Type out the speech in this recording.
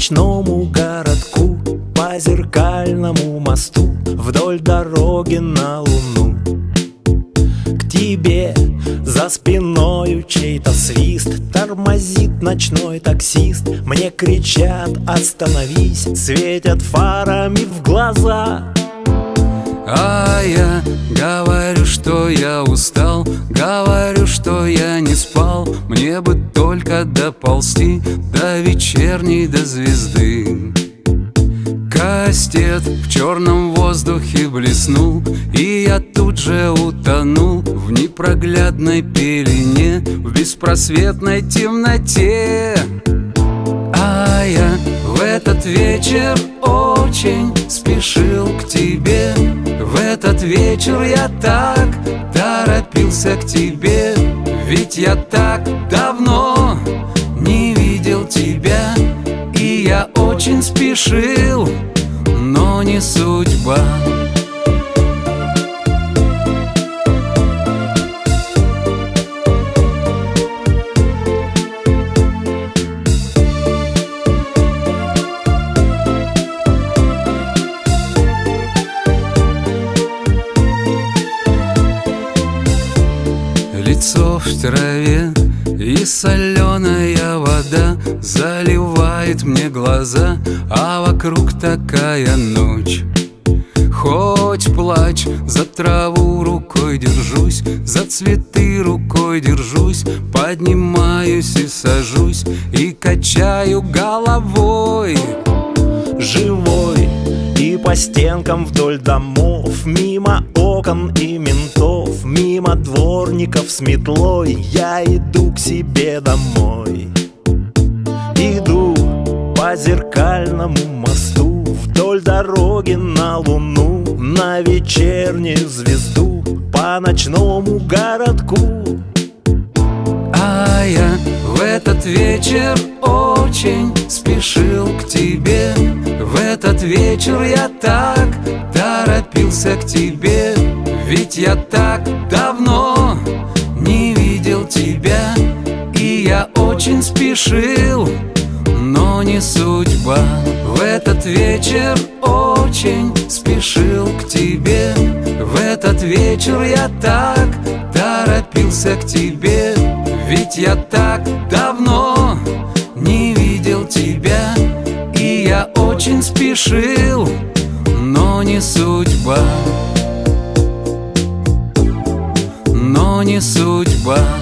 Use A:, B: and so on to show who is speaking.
A: ночному городку По зеркальному мосту Вдоль дороги на луну. К тебе за спиною чей-то свист Тормозит ночной таксист. Мне кричат «Остановись!» Светят фарами в глаза.
B: А я говорю, что я устал Говорю, что я не спал. Мне бы только доползти До вечерней, до звезды. Кастет в черном воздухе блеснул И я тут же утонул В непроглядной пелене В беспросветной темноте. А я в этот вечер очень спешил к тебе. В этот вечер я так торопился к тебе. Ведь я так давно спешил, но не судьба. Лицо в траве И соленая вода заливает мне глаза А вокруг такая ночь. Хоть плачь, за траву рукой держусь За цветы рукой держусь Поднимаюсь и сажусь И качаю головой.
A: Живой и по стенкам вдоль домов Мимо окон и ментов Мимо дворников с метлой Я иду себе домой. Иду по зеркальному мосту Вдоль дороги на луну На вечернюю звезду По ночному городку.
B: А я в этот вечер очень спешил к тебе. В этот вечер я так торопился к тебе. Ведь я так давно я очень спешил, но не судьба. В этот вечер очень спешил к тебе. В этот вечер я так торопился к тебе. Ведь я так давно не видел тебя. И я очень спешил, но не судьба. Но не судьба